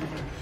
number.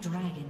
Dragon.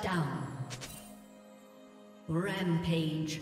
Down. Rampage.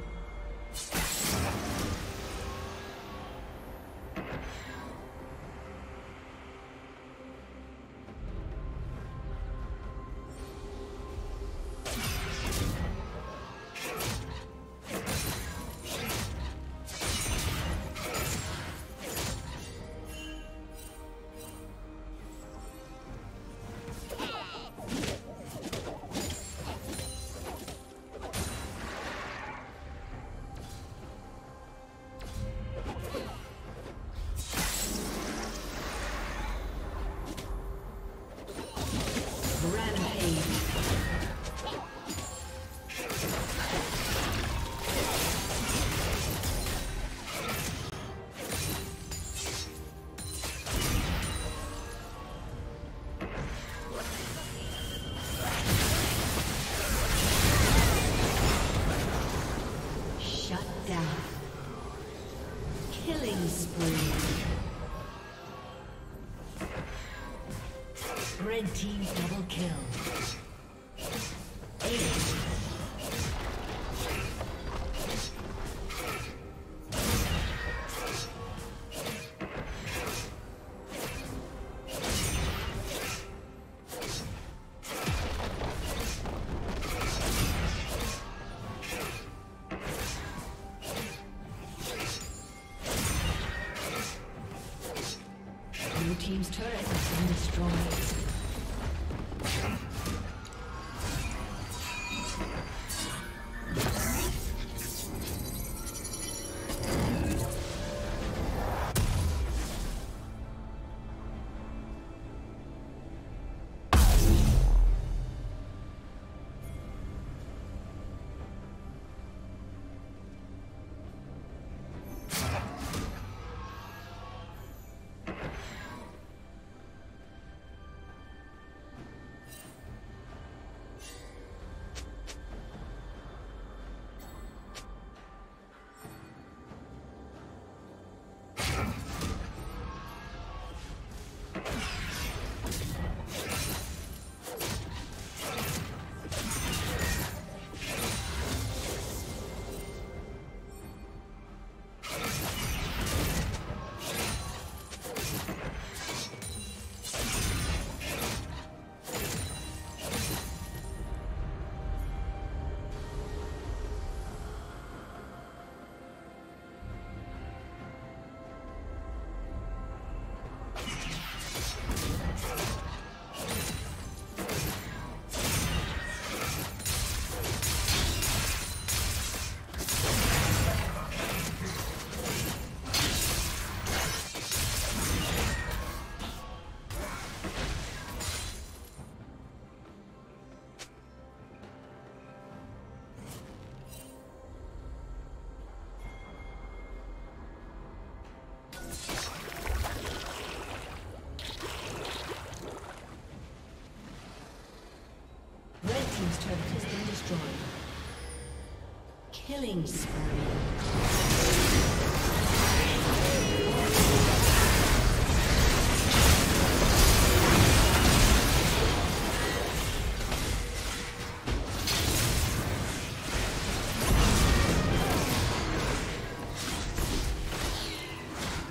Red team's Killing.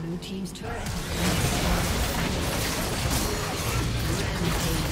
Blue Team's turret. Rampage.